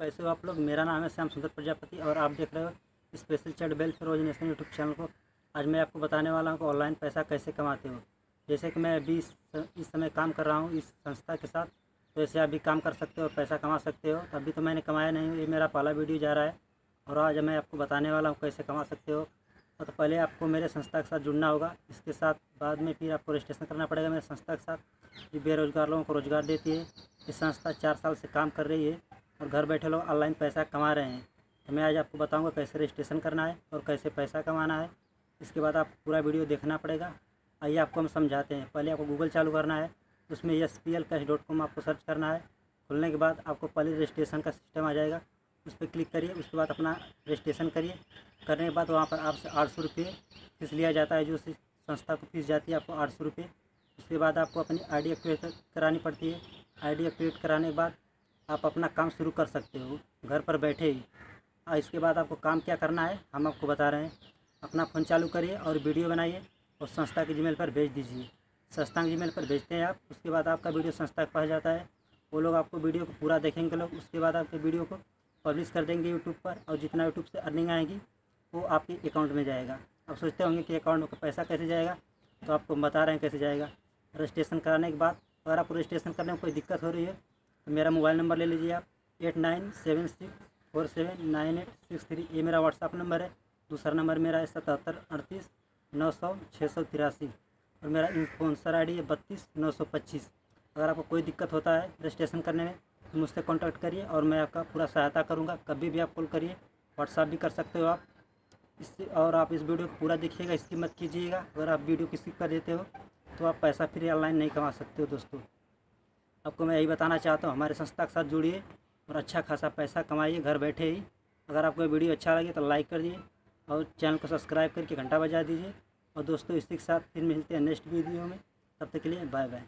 कैसे हो आप लोग? मेरा नाम है श्याम सुंदर प्रजापति और आप देख रहे हो special chat welfare organisation YouTube channel को। आज मैं आपको बताने वाला हूँ कि ऑनलाइन पैसा कैसे कमाते हो। जैसे कि मैं अभी इस समय काम कर रहा हूँ इस संस्था के साथ तो ऐसे आप भी काम कर सकते हो पैसा कमा सकते हो। अभी तो मैंने कमाया नहीं, ये मेरा पहला वीडियो जा रहा है और आज मैं आपको बताने वाला हूँ कैसे कमा सकते हो। तो पहले आपको मेरे संस्था के साथ जुड़ना होगा, इसके साथ बाद में फिर आपको रजिस्ट्रेशन करना पड़ेगा मेरे संस्था के साथ। जो बेरोजगार लोगों को रोज़गार देती है, ये संस्था चार साल से काम कर रही है। और घर बैठे लोग ऑनलाइन पैसा कमा रहे हैं। तो मैं आज आपको बताऊँगा कैसे रजिस्ट्रेशन करना है और कैसे पैसा कमाना है। इसके बाद आप पूरा वीडियो देखना पड़ेगा। आइए आपको हम समझाते हैं। पहले आपको गूगल चालू करना है। उसमें S P L cash dot com आपको सर्च करना है। खुलने के बाद आपको पहले रजिस्ट्रेशन का सिस्टम आ जाएगा। उस पर क्लिक करिए। उसके बाद अपना रजिस्ट्रेशन करिए। करने के बाद वहाँ पर आपसे आठ सौ रुपये फ़ीस लिया जाता है। जो संस्था को फ़ीस जाती है आपको आठ सौ रुपये। उसके बाद आपको अपनी आई डी एक्टिवेट करानी पड़ती है। आई डी एक्टिवेट कराने के बाद आप अपना काम शुरू कर सकते हो, घर पर बैठे ही। और इसके बाद आपको काम क्या करना है, हम आपको बता रहे हैं। अपना फ़ोन चालू करिए और वीडियो बनाइए और संस्था के जीमेल पर भेज दीजिए। संस्था के जीमेल पर भेजते हैं आप, उसके बाद आपका वीडियो संस्था के पास जाता है। वो लोग आपको वीडियो को पूरा देखेंगे लोग, उसके बाद आपके वीडियो को पब्लिश कर देंगे यूट्यूब पर और जितना यूट्यूब से अर्निंग आएगी, वो आपके अकाउंट में जाएगा। आप सोचते होंगे कि अकाउंट में पैसा कैसे जाएगा तो आपको बता रहे हैं कैसे जाएगा। रजिस्ट्रेशन कराने के बाद, अगर आपको रजिस्ट्रेशन करने में कोई दिक्कत हो रही है मेरा मोबाइल नंबर ले लीजिए आप, eight nine seven six four seven nine eight six three. ये मेरा व्हाट्सअप नंबर है, दूसरा नंबर मेरा है सतहत्तर अड़तीस नौ सौ छः सौ तिरासी। और मेरा स्पॉन्सर आई डी है बत्तीस नौ सौ पच्चीस। अगर आपको कोई दिक्कत होता है रजिस्ट्रेशन करने में तो मुझसे कॉन्टैक्ट करिए और मैं आपका पूरा सहायता करूँगा। कभी भी आप कॉल करिए व्हाट्सअप भी कर सकते हो आप। इससे और आप इस वीडियो को पूरा देखिएगा, इसकी मत कीजिएगा। अगर आप वीडियो किसी कर देते हो तो आप पैसा फिर ऑनलाइन नहीं कमा सकते हो दोस्तों। आपको मैं यही बताना चाहता हूँ, हमारे संस्था के साथ जुड़िए और अच्छा खासा पैसा कमाइए, घर बैठे ही। अगर आपको वीडियो अच्छा लगे तो लाइक कर दिए और चैनल को सब्सक्राइब करके घंटा बजा दीजिए। और दोस्तों, इसी के साथ फिर मिलते हैं नेक्स्ट वीडियो में। तब तक के लिए बाय बाय